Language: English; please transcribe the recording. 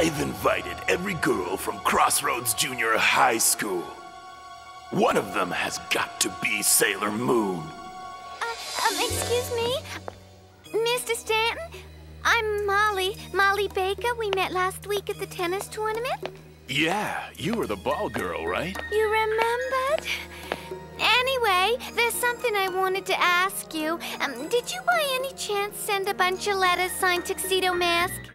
I've invited every girl from Crossroads Junior High School. One of them has got to be Sailor Moon. Uh, um, excuse me? Mr. Stanton? I'm Molly, Molly Baker. We met last week at the tennis tournament. Yeah, you were the ball girl, right? You remembered? Anyway, there's something I wanted to ask you. Um, did you by any chance send a bunch of letters signed Tuxedo Mask?